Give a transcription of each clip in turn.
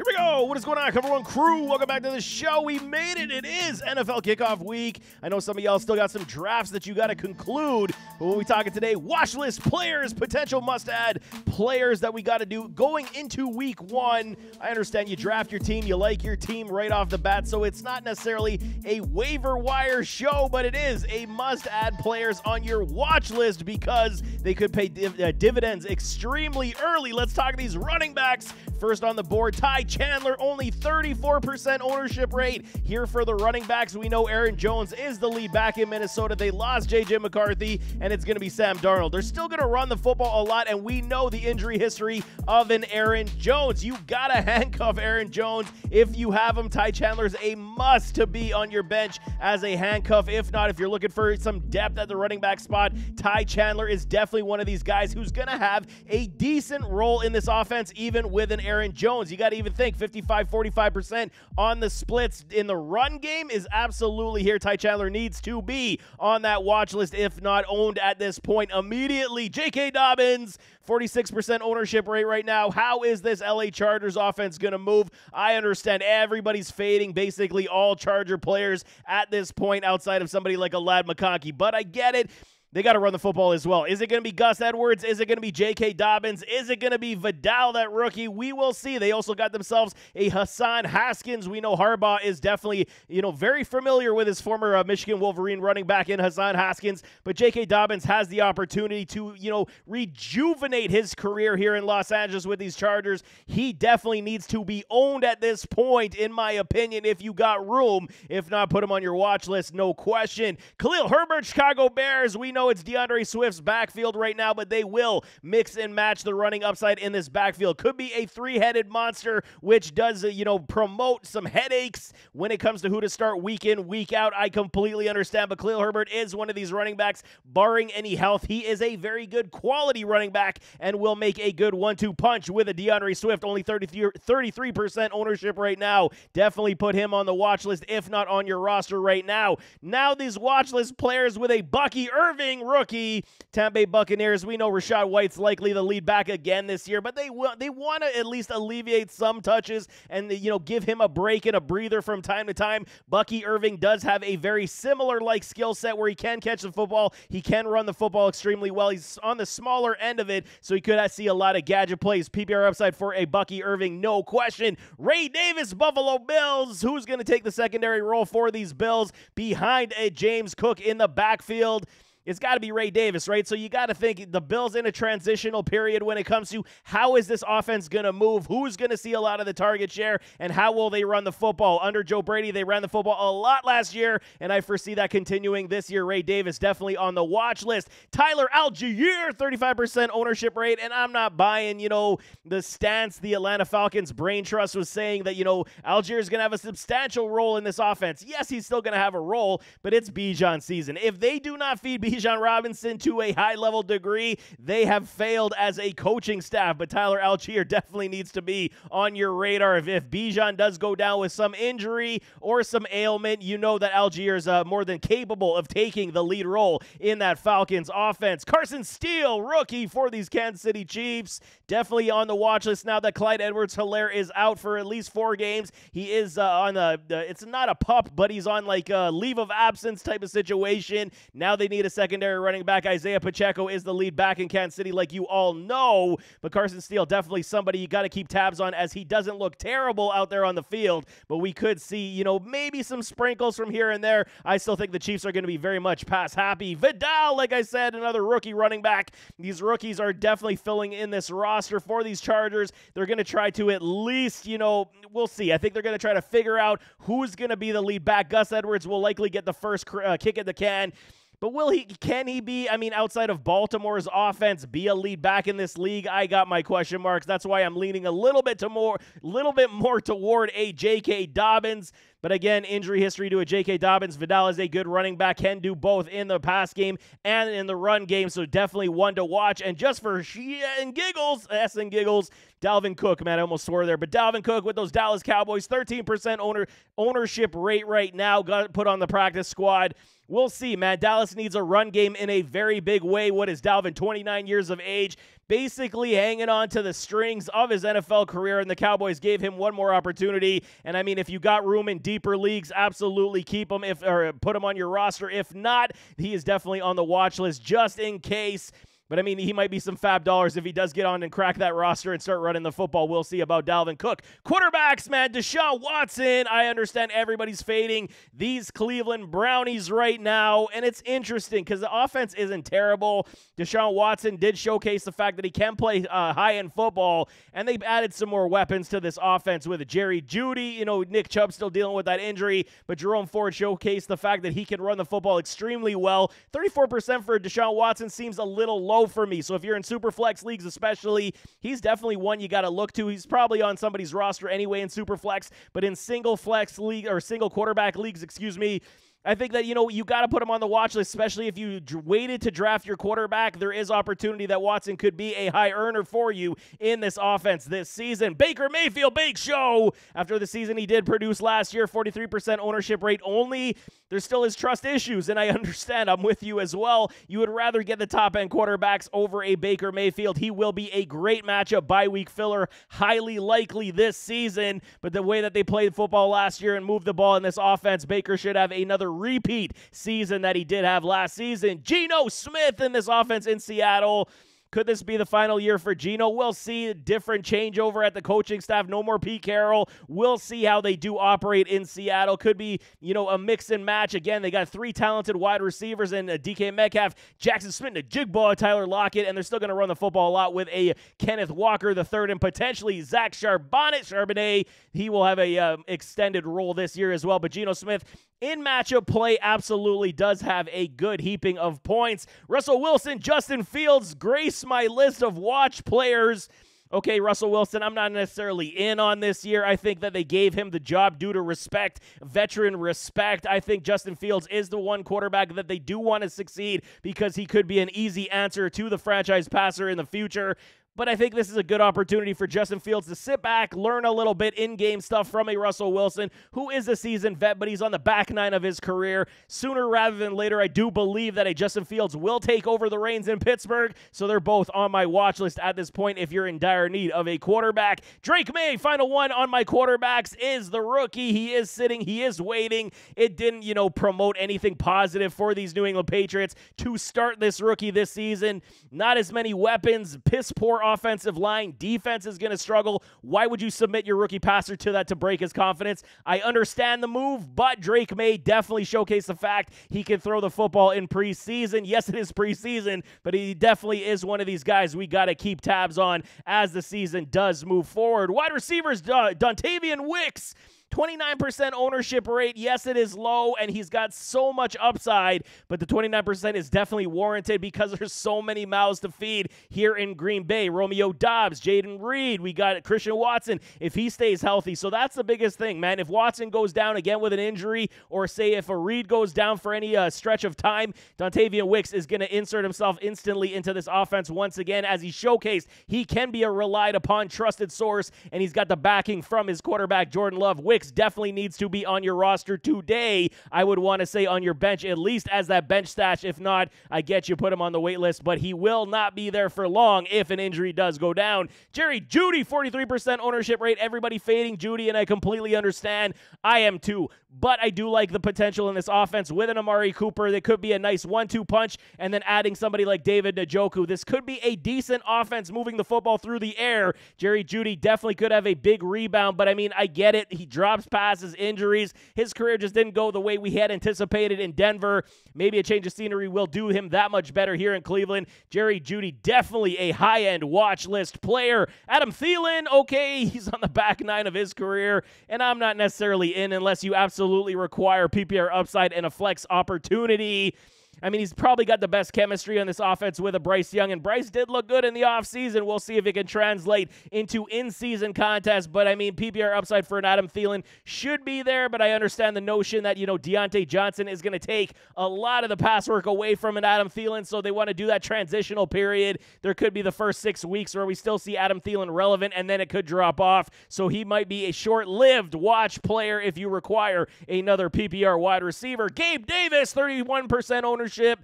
Here we go. What is going on, Cover One crew? Welcome back to the show. We made it. It is NFL kickoff week. I know some of y'all still got some drafts that you got to conclude. But what we talking today, watch list players, potential must add players that we got to do going into week one. I understand you draft your team, you like your team right off the bat, so it's not necessarily a waiver wire show, but it is a must add players on your watch list because they could pay div- uh, dividends extremely early. Let's talk these running backs. First on the board, Ty Chandler, only 34% ownership rate. Here for the running backs, we know Aaron Jones is the lead back in Minnesota. They lost J.J. McCarthy, and it's going to be Sam Darnold. They're still going to run the football a lot, and we know the injury history of an Aaron Jones. You got to handcuff Aaron Jones if you have him. Ty Chandler's a must to be on your bench as a handcuff. If not, if you're looking for some depth at the running back spot, Ty Chandler is definitely one of these guys who's going to have a decent role in this offense, even with an Aaron Jones. You got to even think 55 45% on the splits in the run game is absolutely here. Ty Chandler needs to be on that watch list, if not owned at this point immediately. J.K. Dobbins, 46% ownership rate right now. How is this LA Chargers offense going to move? I understand everybody's fading basically all Charger players at this point outside of somebody like a Ladd McConkey, but I get it. They got to run the football as well. Is it going to be Gus Edwards? Is it going to be J.K. Dobbins? Is it going to be Vidal, that rookie? We will see. They also got themselves a Hassan Haskins. We know Harbaugh is definitely, you know, very familiar with his former uh, Michigan Wolverine running back in Hassan Haskins, but J.K. Dobbins has the opportunity to, you know, rejuvenate his career here in Los Angeles with these Chargers. He definitely needs to be owned at this point, in my opinion, if you got room. If not, put him on your watch list, no question. Khalil Herbert, Chicago Bears. We know know it's D'Andre Swift's backfield right now, but they will mix and match the running upside in this backfield. Could be a three-headed monster, which does, uh, you know, promote some headaches when it comes to who to start week in, week out. I completely understand, but Khalil Herbert is one of these running backs, barring any health. He is a very good quality running back and will make a good one-two punch with a D'Andre Swift. Only 33% ownership right now. Definitely put him on the watch list, if not on your roster right now. Now these watch list players with a Bucky Irving rookie Tampa Bay Buccaneers. We know Rachaad White's likely the lead back again this year, but they w- they want to at least alleviate some touches and you know give him a break and a breather from time to time. Bucky Irving does have a very similar like skill set where he can catch the football, he can run the football extremely well. He's on the smaller end of it, so he could see a lot of gadget plays. PPR upside for a Bucky Irving, no question. Ray Davis, Buffalo Bills. Who's going to take the secondary role for these Bills behind a James Cook in the backfield? It's got to be Ray Davis, right? So you got to think the Bills in a transitional period when it comes to how is this offense going to move? Who's going to see a lot of the target share and how will they run the football? Under Joe Brady, they ran the football a lot last year, and I foresee that continuing this year. Ray Davis definitely on the watch list. Tyler Allgeier, 35% ownership rate, and I'm not buying, you know, the stance the Atlanta Falcons brain trust was saying that, you know, Allgeier is going to have a substantial role in this offense. Yes, he's still going to have a role, but it's Bijan season. If they do not feed Bijan Robinson to a high level degree. They have failed as a coaching staff, but Tyler Allgeier definitely needs to be on your radar. If, if Bijan does go down with some injury or some ailment, you know that Allgeier is uh, more than capable of taking the lead role in that Falcons offense. Carson Steele, rookie for these Kansas City Chiefs, definitely on the watch list now that Clyde Edwards Helaire is out for at least four games. He is uh, on the, it's not a pup, but he's on like a leave of absence type of situation. Now they need a secondary running back. Isaiah Pacheco is the lead back in Kansas City, like you all know. But Carson Steele, definitely somebody you got to keep tabs on as he doesn't look terrible out there on the field. But we could see, you know, maybe some sprinkles from here and there. I still think the Chiefs are going to be very much pass happy. Vidal, like I said, another rookie running back. These rookies are definitely filling in this roster for these Chargers. They're going to try to at least, you know, we'll see. I think they're going to try to figure out who's going to be the lead back. Gus Edwards will likely get the first uh, kick at the can. But will he? Can he be? I mean, outside of Baltimore's offense, be a lead back in this league? I got my question marks. That's why I'm leaning a little bit to more, little bit more toward a J.K. Dobbins. But again, injury history to a J.K. Dobbins. Vidal is a good running back, can do both in the pass game and in the run game. So definitely one to watch. And just for shit and giggles, S and giggles, Dalvin Cook, man, I almost swore there. But Dalvin Cook with those Dallas Cowboys, 13% owner ownership rate right now, got put on the practice squad. We'll see, man. Dallas needs a run game in a very big way. What is Dalvin, 29 years of age? basically hanging on to the strings of his NFL career, and the Cowboys gave him one more opportunity. And I mean, if you got room in deeper leagues, absolutely keep him if or put him on your roster. If not, he is definitely on the watch list just in case. But I mean, he might be some fab dollars if he does get on and crack that roster and start running the football. We'll see about Dalvin Cook. Quarterbacks, man, Deshaun Watson. I understand everybody's fading these Cleveland Brownies right now. And it's interesting because the offense isn't terrible. Deshaun Watson did showcase the fact that he can play uh, high end football. And they've added some more weapons to this offense with Jerry Jeudy. You know, Nick Chubb still dealing with that injury. But Jerome Ford showcased the fact that he can run the football extremely well. 34% for Deshaun Watson seems a little low for me. So if you're in super flex leagues, especially, he's definitely one you got to look to. He's probably on somebody's roster anyway in super flex, but in single flex league or single quarterback leagues, excuse me, I think that, you know, you got to put him on the watch list, especially if you d- waited to draft your quarterback. There is opportunity that Watson could be a high earner for you in this offense this season. Baker Mayfield, Big Show. After the season he did produce last year, 43% ownership rate only. There still is trust issues, and I understand. I'm with you as well. You would rather get the top end quarterbacks over a Baker Mayfield. He will be a great matchup, by week filler, highly likely this season. But the way that they played football last year and moved the ball in this offense, Baker should have another repeat season that he did have last season. Geno Smith in this offense in Seattle. Could this be the final year for Geno? We'll see a different changeover at the coaching staff. No more Pete Carroll. We'll see how they do operate in Seattle. Could be, you know, a mix and match. Again, they got three talented wide receivers and DK Metcalf, Jackson Smith-Njigba, Tyler Lockett, and they're still going to run the football a lot with a Kenneth Walker the third and potentially Zach Charbonnet. Charbonnet, he will have a uh, extended role this year as well. But Geno Smith, in matchup play absolutely does have a good heaping of points. Russell Wilson, Justin Fields grace my list of watch players. Okay, Russell Wilson, I'm not necessarily in on this year. I think that they gave him the job due to respect, veteran respect. I think Justin Fields is the one quarterback that they do want to succeed because he could be an easy answer to the franchise passer in the future. But I think this is a good opportunity for Justin Fields to sit back, learn a little bit in game stuff from a Russell Wilson, who is a seasoned vet, but he's on the back nine of his career. Sooner rather than later, I do believe that a Justin Fields will take over the reins in Pittsburgh. So they're both on my watch list at this point if you're in dire need of a quarterback. Drake Maye, final one on my quarterbacks, is the rookie. He is sitting, he is waiting. It didn't, you know, promote anything positive for these New England Patriots to start this rookie this season. Not as many weapons, piss poor offensive line. Defense is going to struggle. Why would you submit your rookie passer to that to break his confidence? I understand the move, but Drake Maye definitely showcase the fact he can throw the football in preseason. Yes, it is preseason, but he definitely is one of these guys we got to keep tabs on as the season does move forward. Wide receivers, uh, Dontayvion Wicks 29% ownership rate. Yes, it is low, and he's got so much upside, but the 29% is definitely warranted because there's so many mouths to feed here in Green Bay. Romeo Doubs, Jayden Reed, we got Christian Watson if he stays healthy. So that's the biggest thing, man. If Watson goes down again with an injury, or say if a Reed goes down for any uh, stretch of time, Dontayvion Wicks is going to insert himself instantly into this offense once again as he showcased he can be a relied upon trusted source, and he's got the backing from his quarterback, Jordan Love. Wicks definitely needs to be on your roster today. I would want to say on your bench, at least as that bench stash. If not, I get you put him on the wait list, but he will not be there for long if an injury does go down. Jerry Jeudy, 43% ownership rate. Everybody fading Jeudy, and I completely understand. I am too. But I do like the potential in this offense with an Amari Cooper. That could be a nice one two punch, and then adding somebody like David Njoku. This could be a decent offense moving the football through the air. Jerry Jeudy definitely could have a big rebound, but I mean, I get it. He drops passes, injuries. His career just didn't go the way we had anticipated in Denver. Maybe a change of scenery will do him that much better here in Cleveland. Jerry Jeudy, definitely a high end watch list player. Adam Thielen, okay, he's on the back nine of his career, and I'm not necessarily in unless you absolutely absolutely require PPR upside and a flex opportunity. I mean, he's probably got the best chemistry on this offense with a Bryce Young, and Bryce did look good in the offseason. We'll see if it can translate into in season contests. But I mean, PPR upside for an Adam Thielen should be there, but I understand the notion that, you know, Diontae Johnson is going to take a lot of the pass work away from an Adam Thielen, so they want to do that transitional period. There could be the first six weeks where we still see Adam Thielen relevant, and then it could drop off. So he might be a short lived watch player if you require another PPR wide receiver. Gabe Davis, 31% ownership leadership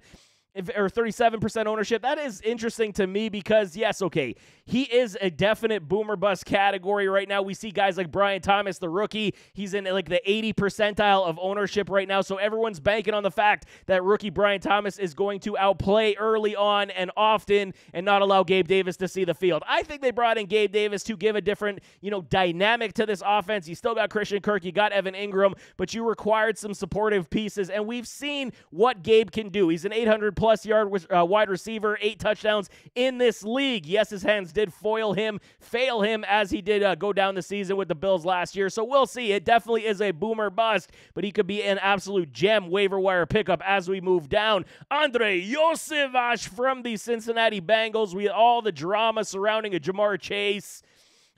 or 37% ownership. That is interesting to me because, yes, okay, he is a definite boomer bust category right now. We see guys like Brian Thomas, the rookie. He's in like the 80 percentile of ownership right now. So everyone's banking on the fact that rookie Brian Thomas is going to outplay early on and often and not allow Gabe Davis to see the field. I think they brought in Gabe Davis to give a different, you know, dynamic to this offense. You still got Christian Kirk, you got Evan Engram, but you required some supportive pieces. And we've seen what Gabe can do. He's an 800 plus plus yard uh, wide receiver, eight touchdowns in this league. Yes, his hands did foil him, fail him as he did uh, go down the season with the Bills last year. So we'll see. It definitely is a boomer bust, but he could be an absolute gem waiver wire pickup as we move down. Andrei Iosivas from the Cincinnati Bengals. We all the drama surrounding a Ja'Marr Chase.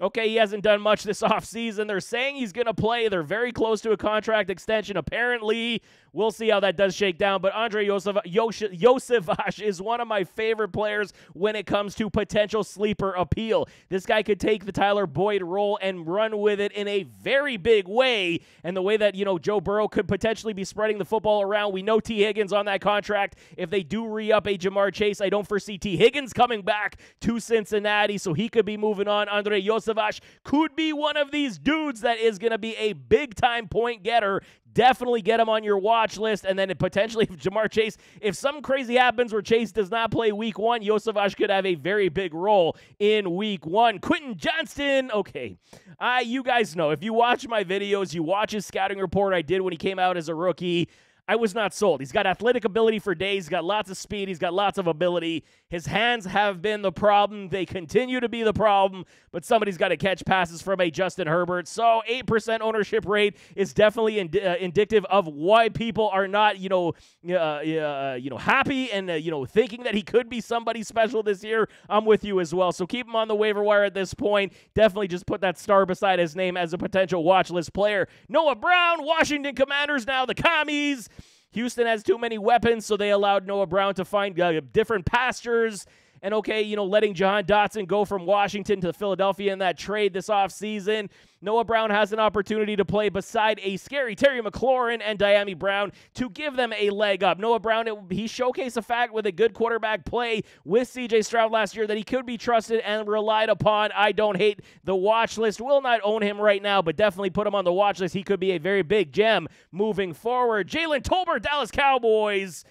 Okay, he hasn't done much this offseason. They're saying he's going to play. They're very close to a contract extension, apparently. We'll see how that does shake down. But Andre Yosef, is one of my favorite players when it comes to potential sleeper appeal. This guy could take the Tyler Boyd role and run with it in a very big way. And the way that, you know, Joe Burrow could potentially be spreading the football around. We know Tee Higgins on that contract. If they do re up a Ja'Marr Chase, I don't foresee Tee Higgins coming back to Cincinnati. So he could be moving on. Andrei Iosivas could be one of these dudes that is going to be a big time point getter definitely get him on your watch list. And then potentially, if Ja'Marr Chase, if something crazy happens where Chase does not play week one, Iosivas could have a very big role in week one. Quentin Johnston, okay. Uh, you guys know, if you watch my videos, you watch his scouting report I did when he came out as a rookie. I was not sold. He's got athletic ability for days. He's got lots of speed. He's got lots of ability. His hands have been the problem. They continue to be the problem, but somebody's got to catch passes from a Justin Herbert. So 8% ownership rate is definitely ind- uh, indicative of why people are not, you know, uh, uh, you know, happy and, uh, you know, thinking that he could be somebody special this year. I'm with you as well. So keep him on the waiver wire at this point. Definitely just put that star beside his name as a potential watch list player. Noah Brown, Washington Commanders now, the commies. Houston has too many weapons, so they allowed Noah Brown to find uh, different pastures and okay, you know, letting John Dotson go from Washington to Philadelphia in that trade this offseason. Noah Brown has an opportunity to play beside a scary Terry McLaurin and Dyami Brown to give them a leg up. Noah Brown, it, he showcased the fact with a good quarterback play with CJ Stroud last year that he could be trusted and relied upon. I don't hate the watch list. Will not own him right now, but definitely put him on the watch list. He could be a very big gem moving forward. Jalen Tolbert, Dallas Cowboys.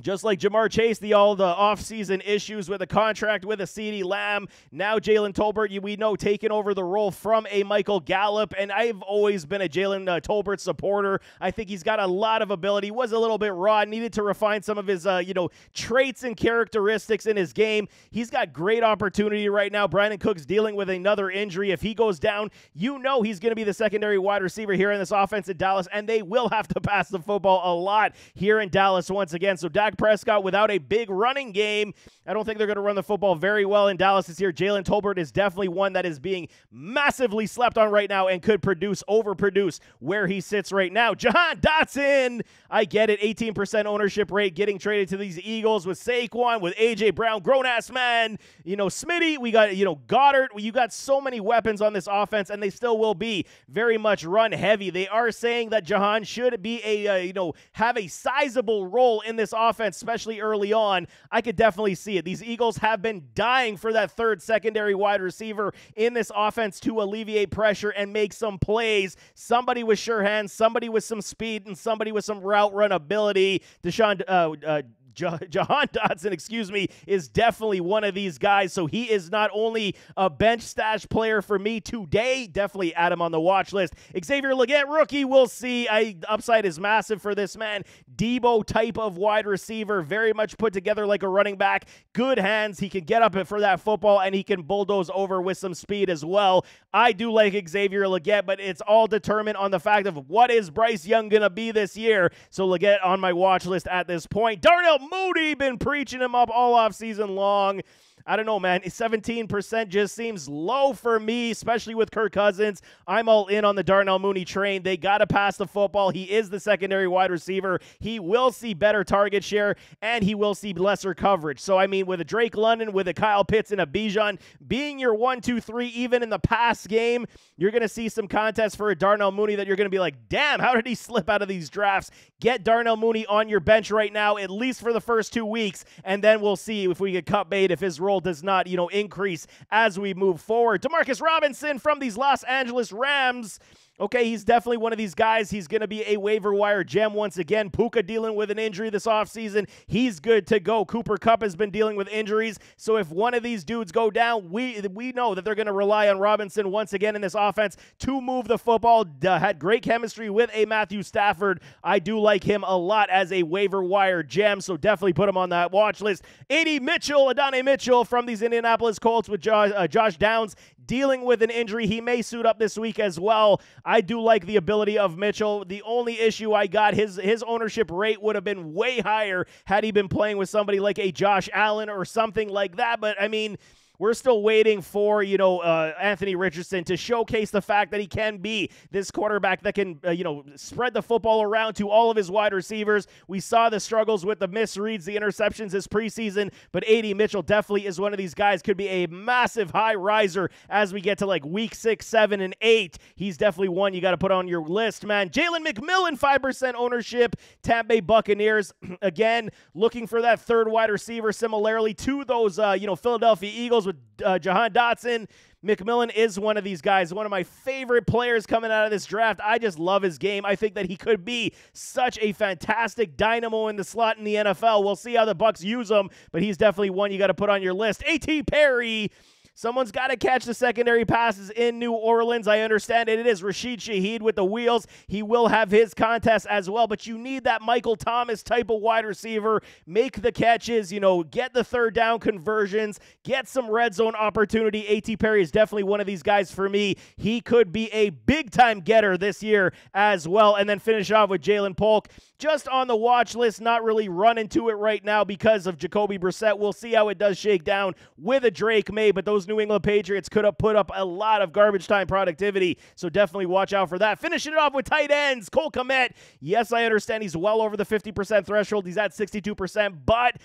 Just like Ja'Marr Chase, the all the offseason issues with a contract with a CeeDee Lamb. Now Jalen Tolbert, we know, taking over the role from a Michael Gallup. And I've always been a Jalen uh, Tolbert supporter. I think he's got a lot of ability. Was a little bit raw, needed to refine some of his, uh, you know, traits and characteristics in his game. He's got great opportunity right now. Brandin Cooks dealing with another injury. If he goes down, you know he's going to be the secondary wide receiver here in this offense in Dallas, and they will have to pass the football a lot here in Dallas once again. So Prescott without a big running game. I don't think they're going to run the football very well in Dallas this year. Jalen Tolbert is definitely one that is being massively slept on right now and could produce, overproduce where he sits right now. Jahan Dotson, I get it. 18% ownership rate getting traded to these Eagles with Saquon, with A.J. Brown, grown ass man. You know, Smitty, we got, you know, Goedert. You got so many weapons on this offense, and they still will be very much run heavy. They are saying that Jahan should be a, uh, you know, have a sizable role in this offense, especially early on. I could definitely see it. These Eagles have been dying for that third secondary wide receiver in this offense to alleviate pressure and make some plays. Somebody with sure hands, somebody with some speed, and somebody with some route run ability. Deshaun uh, uh, Jahan Dotson, excuse me, is definitely one of these guys. So he is not only a bench stash player for me today, definitely add him on the watch list. Xavier Legette, rookie, we'll see. I upside is massive for this man. Deebo type of wide receiver, very much put together like a running back. Good hands. He can get up for that football and he can bulldoze over with some speed as well. I do like Xavier Legette, but it's all determined on the fact of what is Bryce Young going to be this year. So Legette on my watch list at this point. Darnell Mooney been preaching him up all off season long. I don't know, man. 17% just seems low for me, especially with Kirk Cousins. I'm all in on the Darnell Mooney train. They got to pass the football. He is the secondary wide receiver. He will see better target share and he will see lesser coverage. So, I mean, with a Drake London, with a Kyle Pitts, and a Bijan being your one, two, three, even in the past game, you're going to see some contests for a Darnell Mooney that you're going to be like, damn, how did he slip out of these drafts? Get Darnell Mooney on your bench right now, at least for the first two weeks, and then we'll see if we get cut bait if his role does not, you know, increase as we move forward. Demarcus Robinson from these Los Angeles Rams Okay, he's definitely one of these guys. He's going to be a waiver wire gem once again. Puka dealing with an injury this offseason. He's good to go. Cooper Kupp has been dealing with injuries. So if one of these dudes go down, we we know that they're going to rely on Robinson once again in this offense to move the football. Uh, had great chemistry with a Matthew Stafford. I do like him a lot as a waiver wire gem. So definitely put him on that watch list. AD Mitchell, Adonai Mitchell from these Indianapolis Colts with Josh, uh, Josh Downs dealing with an injury. He may suit up this week as well. I do like the ability of Mitchell. The only issue I got his his ownership rate would have been way higher had he been playing with somebody like a Josh Allen or something like that. But I mean, we're still waiting for, you know, uh, Anthony Richardson to showcase the fact that he can be this quarterback that can, uh, you know, spread the football around to all of his wide receivers. We saw the struggles with the misreads, the interceptions this preseason, but AD Mitchell definitely is one of these guys. Could be a massive high riser as we get to like week six, seven, and eight. He's definitely one you got to put on your list, man. Jalen McMillan, 5% ownership. Tampa Bay Buccaneers, again, looking for that third wide receiver, similarly to those, uh, you know, Philadelphia Eagles with uh, Jahan Dotson. McMillan is one of these guys, one of my favorite players coming out of this draft. I just love his game. I think that he could be such a fantastic dynamo in the slot in the NFL. We'll see how the Bucks use him, but he's definitely one you got to put on your list. A.T. Perry Someone's got to catch the secondary passes in New Orleans. I understand it. It is Rashid Shaheed with the wheels. He will have his contest as well, but you need that Michael Thomas type of wide receiver. Make the catches, you know, get the third down conversions, get some red zone opportunity. A.T. Perry is definitely one of these guys for me. He could be a big time getter this year as well. And then finish off with Ja'Lynn Polk. Just on the watch list, not really running to it right now because of Jacoby Brissett. We'll see how it does shake down with a Drake Maye, but those New England Patriots could have put up a lot of garbage time productivity. So definitely watch out for that. Finishing it off with tight ends, Cole Kmet. Yes, I understand he's well over the 50% threshold. He's at 62%, but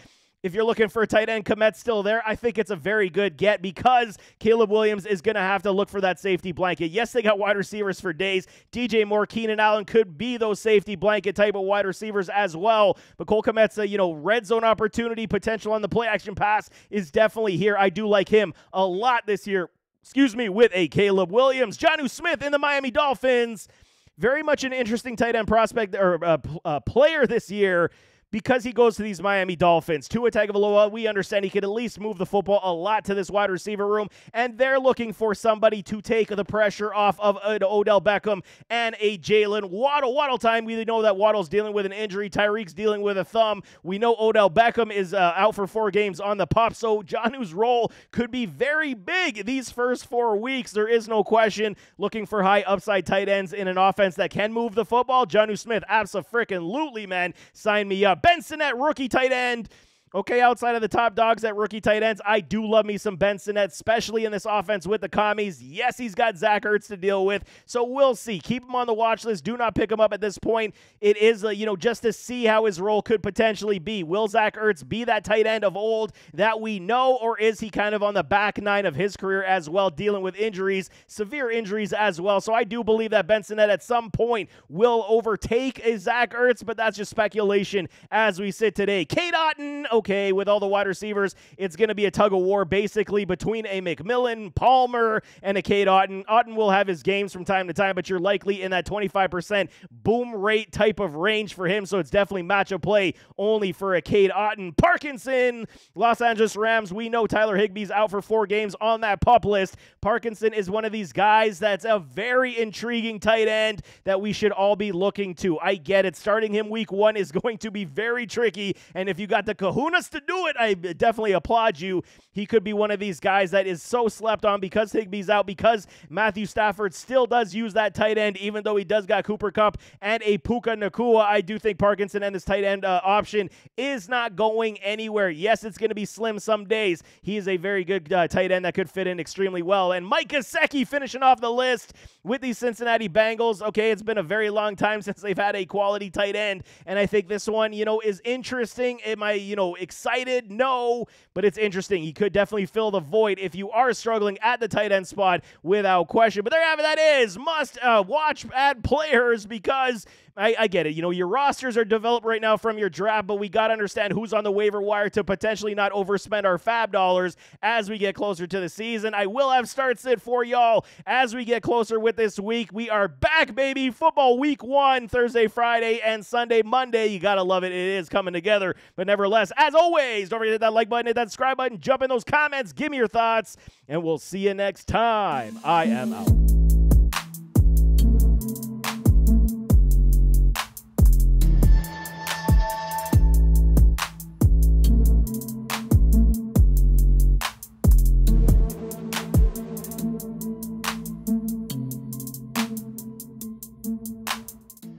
if you're looking for a tight end, Kmet's still there. I think it's a very good get because Caleb Williams is going to have to look for that safety blanket. Yes, they got wide receivers for days. DJ Moore, Keenan Allen could be those safety blanket type of wide receivers as well. But Cole Kmet's a, you know, red zone opportunity potential on the play action pass is definitely here. I do like him a lot this year. Excuse me, with a Caleb Williams. Jonnu Smith in the Miami Dolphins. Very much an interesting tight end prospect or uh, uh, player this year because he goes to these Miami Dolphins. Tua Tagovailoa, we understand he could at least move the football a lot to this wide receiver room, and they're looking for somebody to take the pressure off of Odell Beckham and a Jalen Waddle. Waddle time, we know that Waddle's dealing with an injury. Tyreek's dealing with a thumb. We know Odell Beckham is uh, out for four games on the pop, so Jonnu's role could be very big these first four weeks. There is no question. Looking for high upside tight ends in an offense that can move the football. Jonnu Smith, absolutely, man. Sign me up. Ben Sinnott rookie tight end. Okay, outside of the top dogs at rookie tight ends, I do love me some Benson, especially in this offense with the commies. Yes, he's got Zach Ertz to deal with, so we'll see. Keep him on the watch list. Do not pick him up at this point. It is, uh, you know, just to see how his role could potentially be. Will Zach Ertz be that tight end of old that we know, or is he kind of on the back nine of his career as well, dealing with injuries, severe injuries as well? So I do believe that Benson at some point will overtake a Zach Ertz, but that's just speculation as we sit today. Cade Otton, okay okay, with all the wide receivers, it's going to be a tug of war basically between a McMillan, Palmer, and a Cade Otton. Otton will have his games from time to time, but you're likely in that 25% boom rate type of range for him, so it's definitely matchup play only for a Cade Otton. Parkinson, Los Angeles Rams, we know Tyler Higbee's out for four games on that pup list. Parkinson is one of these guys that's a very intriguing tight end that we should all be looking to. I get it. Starting him week one is going to be very tricky, and if you got the kahuna Valanciunas to do it, I definitely applaud you. He could be one of these guys that is so slept on because Higbee's out, because Matthew Stafford still does use that tight end, even though he does got Cooper Kupp and a Puka Nacua. I do think Parkinson and this tight end uh, option is not going anywhere. Yes, it's going to be slim some days. He is a very good uh, tight end that could fit in extremely well. And Mike Gesicki finishing off the list with the Cincinnati Bengals. Okay, it's been a very long time since they've had a quality tight end, and I think this one, you know, is interesting. Am I, you know, excited? No, but it's interesting. He could definitely fill the void if you are struggling at the tight end spot without question. But there you have it. That is must uh, watch at players because I, I, get it. You know, your rosters are developed right now from your draft, but we got to understand who's on the waiver wire to potentially not overspend our fab dollars as we get closer to the season. I will have starts it for y'all as we get closer with this week. We are back, baby. Football week one, Thursday, Friday, and Sunday, Monday. You got to love it. It is coming together. But nevertheless, as always, don't forget that like button, hit that subscribe button, jump in those comments, give me your thoughts, and we'll see you next time. I am out.